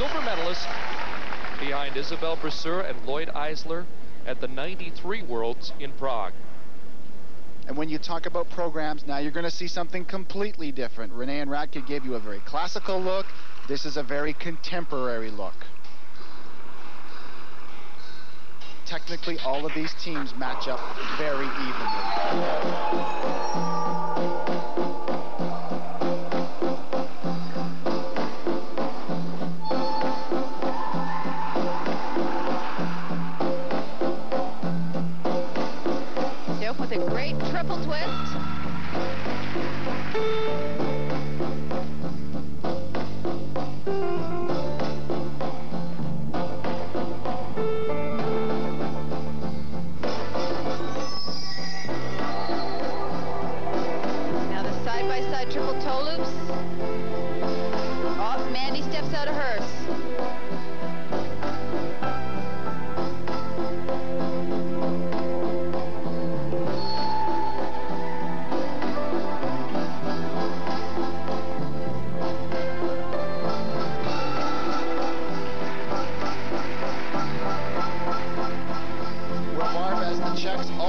silver medalist behind Isabelle Brasseur and Lloyd Eisler at the 93 Worlds in Prague. And when you talk about programs, now you're going to see something completely different. René and Radka gave you a very classical look. This is a very contemporary look. Technically, all of these teams match up very evenly. twist. Now the side-by-side -side triple toe loops. Off, Mandy steps out of hers.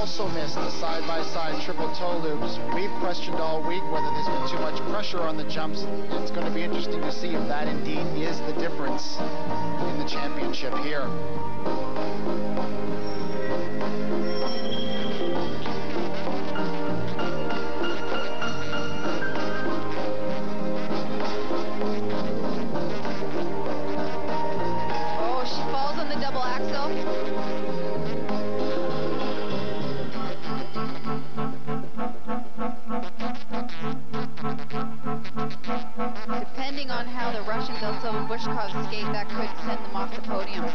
also missed the side-by-side -side triple toe loops. We've questioned all week whether there's been too much pressure on the jumps. It's going to be interesting to see if that indeed is the difference in the championship here. Oh, she falls on the double axle. Depending on how the Russian also ambush Bushkov's escape, that could send them off the podium.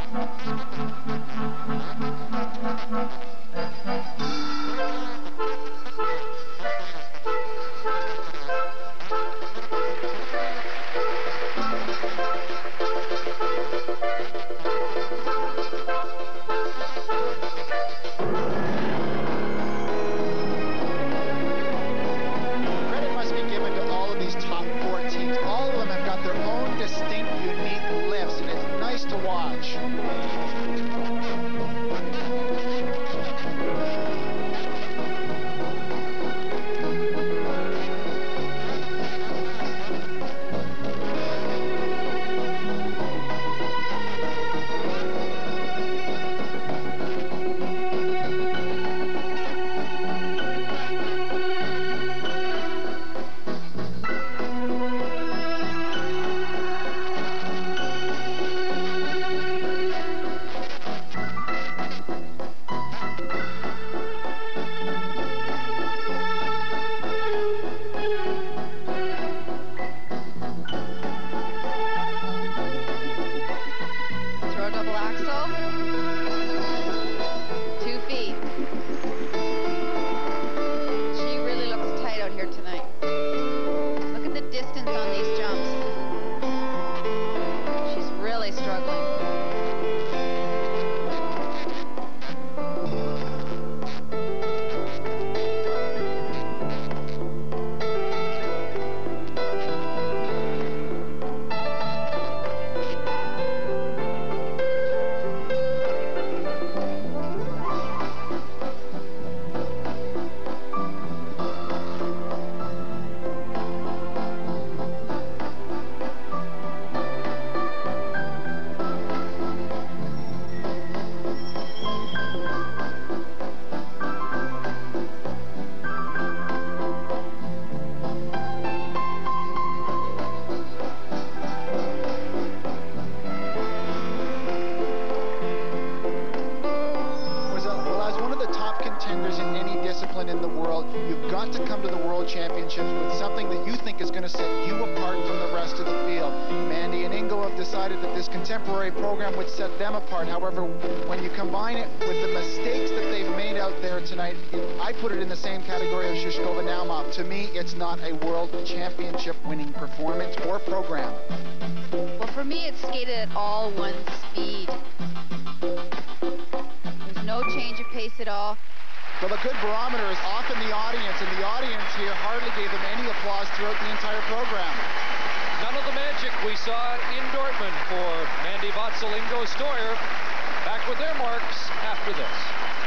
world. You've got to come to the World Championships with something that you think is going to set you apart from the rest of the field. Mandy and Ingo have decided that this contemporary program would set them apart. However, when you combine it with the mistakes that they've made out there tonight, I put it in the same category of Shishkova Naumov. To me, it's not a World Championship winning performance or program. Well, for me, it's skated at all one speed. There's no change of pace at all. Well, a good barometer is often the audience, and the audience here hardly gave them any applause throughout the entire program. None of the magic we saw in Dortmund for Mandy Wötzel and Ingo Steuer. Back with their marks after this.